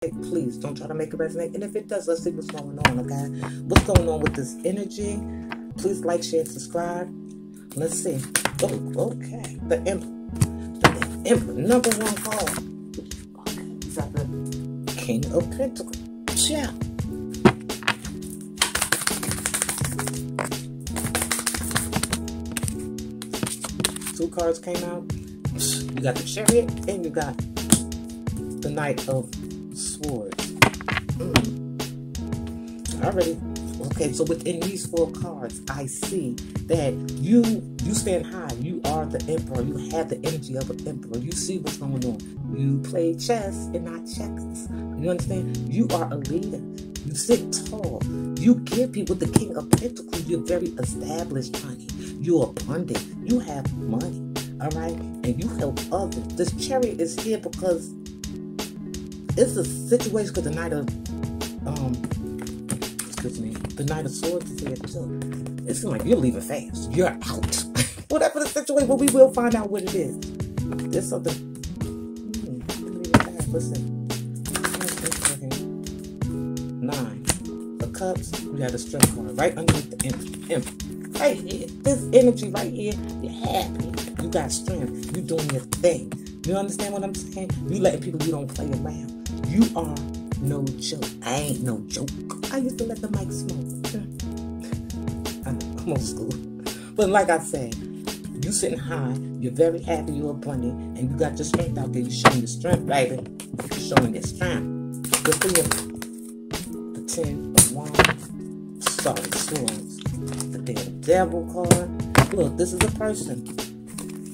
please don't try to make it resonate. And if it does, let's see what's going on, okay? What's going on with this energy? Please like, share, and subscribe. Let's see. Oh, okay. The Emperor. The Emperor, number one card. Okay. Is that the King of Pentacles? Yeah. Two cards came out. You got the Chariot and you got the Knight of Swords. Mm. Already. Okay, so within these four cards, I see that you you stand high. You are the emperor. You have the energy of an emperor. You see what's going on. You play chess and not checkers. You understand? You are a leader. You sit tall. You give people the king of pentacles. You're very established, honey. You're abundant. You have money. All right? And you help others. This chariot is here because it's a situation because the Knight of um excuse me, the Knight of Swords is here too. It seems like you're leaving fast. You're out. Whatever the situation, but we will find out what it is. There's something. Hmm, Listen. Nine. The cups. We got the strength card right underneath the imp. imp. Right here. This energy right here. You're happy. You got strength. You're doing your thing. You understand what I'm saying? You letting people you don't play around. You are no joke. I ain't no joke. I used to let the mic smoke. I'm old school. But like I said, you sitting high, you're very happy, you're abundant, and you got your strength out there. You're showing your strength, baby. You're showing your strength. Good for you. The Ten of Wands, Sorry, Swords, the Devil card. Look, this is a person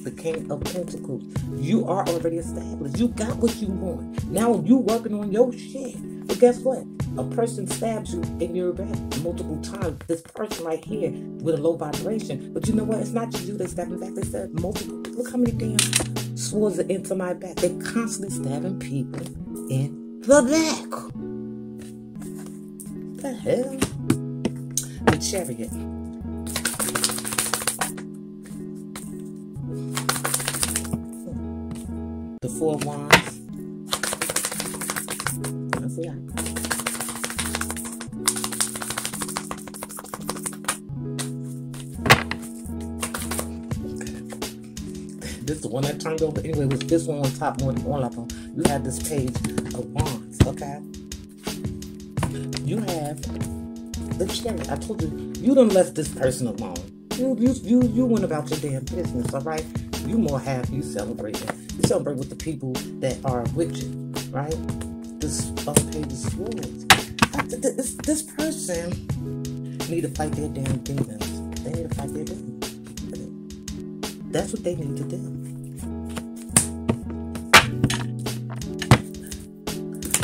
the King of Pentacles. You are already established. You got what you want. Now you working on your shit. But guess what? A person stabs you in your back multiple times. This person right here with a low vibration. But you know what? It's not just you they stabbing back. They stabbed multiple. Look how many damn swords are into my back. They're constantly stabbing people in the back. The hell? The chariot. The four wands. Let's see. This is the one that turned over anyway, with this one on top than all of them. You have this page of wands, okay? You have the chariot. I told you, you done left this person alone. You, you, you, you went about your damn business, all right? You more happy, you celebrating. You celebrate with the people that are with you, right? This of swords. This, this person need to fight their damn demons. They need to fight their demons. That's what they need to do.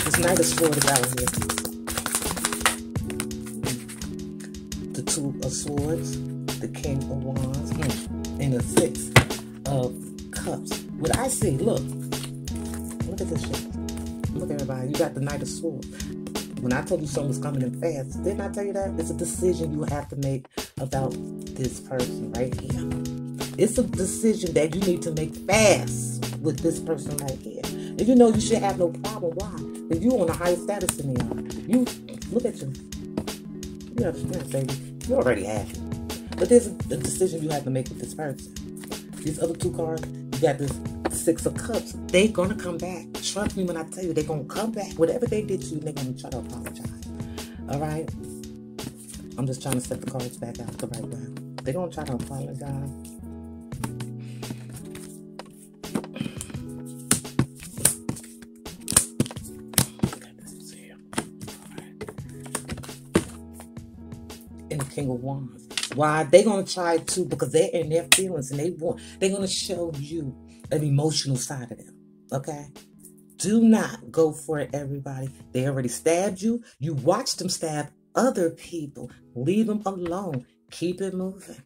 This Knight of Swords out here. The Two of Swords, the King of Wands, and the Six of Cups. What I see, look. Look at this shit. Look, at everybody. You got the Knight of Swords. When I told you something was coming in fast, didn't I tell you that? It's a decision you have to make about this person right here. It's a decision that you need to make fast with this person right here. And you know you should have no problem. Why? If you on a higher status than are, you look at you. You have strength, baby. You already have it. But there's a, decision you have to make with this person. These other two cards, you got this Six of Cups. They're gonna come back. Trust me when I tell you, they're gonna come back. Whatever they did to you, they're gonna try to apologize. All right? I'm just trying to set the cards back out the right way. they gonna try to apologize. King of Wands. Why? They're going to try to, because they're in their feelings and they want, they're to show you an emotional side of them. Okay? Do not go for it, everybody. They already stabbed you. You watch them stab other people. Leave them alone. Keep it moving.